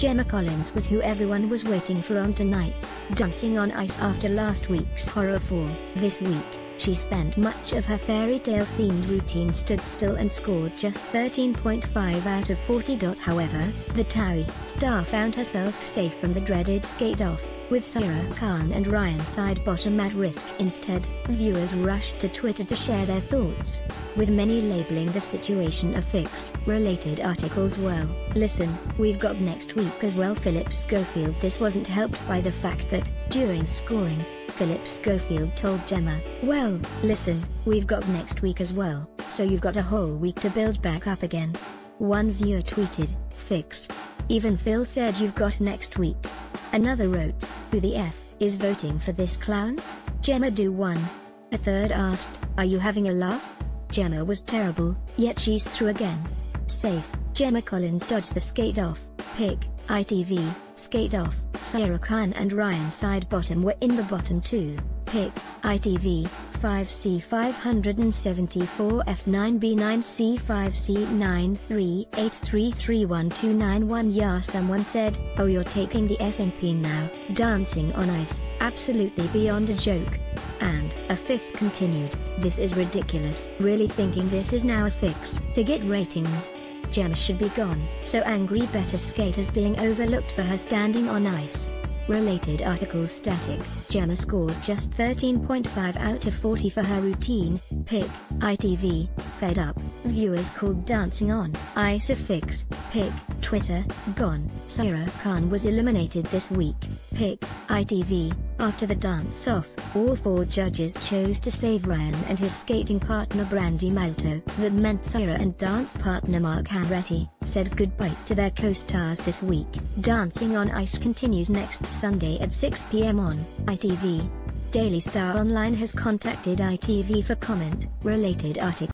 Collins was who everyone was waiting for on tonight's Dancing on Ice after last week's horror fall. This week, she spent much of her fairy tale themed routine stood still and scored just 13.5 out of 40. However, the TOWIE star found herself safe from the dreaded skate off, with Saira Khan and Ryan Sidebottom at risk instead. Viewers rushed to Twitter to share their thoughts, with many labeling the situation a fix. Related articles well, listen, we've got next week as well Philip Schofield This wasn't helped by the fact that, during scoring, Philip Schofield told Gemma, well, listen, we've got next week as well, so you've got a whole week to build back up again. One viewer tweeted, fix. Even Phil said you've got next week. Another wrote, who the F, is voting for this clown? Gemma do one. A third asked, are you having a laugh? Gemma was terrible, yet she's through again. Safe, Gemma Collins dodged the skate off, pick, ITV, skate off, Saira Khan and Ryan Sidebottom were in the bottom two, pick, ITV, 5C574 F9B9 C5C93833129 Yeah someone said, oh you're taking the FNP now, dancing on ice, absolutely beyond a joke. And, a fifth continued, this is ridiculous. Really thinking this is now a fix to get ratings. Gemma should be gone. So angry better skaters being overlooked for her standing on ice. Related articles static, Gemma scored just 13.5 out of 40 for her routine, pick, ITV, fed up, viewers called Dancing on, Ice a fix, pick, Twitter, gone, Saira Khan was eliminated this week, pick, ITV, after the dance-off, all four judges chose to save Ryan and his skating partner Brandee Malto. That meant Saira and dance partner Mark Hanratty said goodbye to their co-stars this week. Dancing on Ice continues next Sunday at 6 p.m. on ITV. Daily Star Online has contacted ITV for comment. Related article.